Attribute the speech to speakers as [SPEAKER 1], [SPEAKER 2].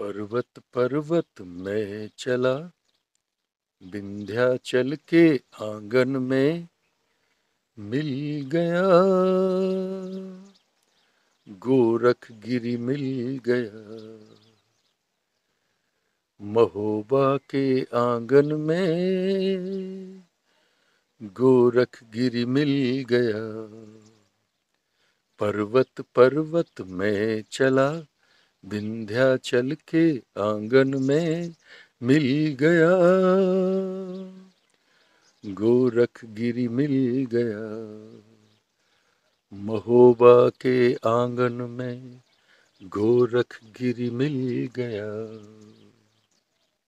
[SPEAKER 1] पर्वत पर्वत में चला। विंध्याचल के आँगन में मिल गया। गोरख गिरी मिल गया। महोबा के आँगन में गोरख गिरी मिल गया। पर्वत पर्वत में चला। विंध्याचल के आँगन में मिल गया। गोरख गिरी मिल गया। महोबा के आँगन में गोरख गिरी मिल गया।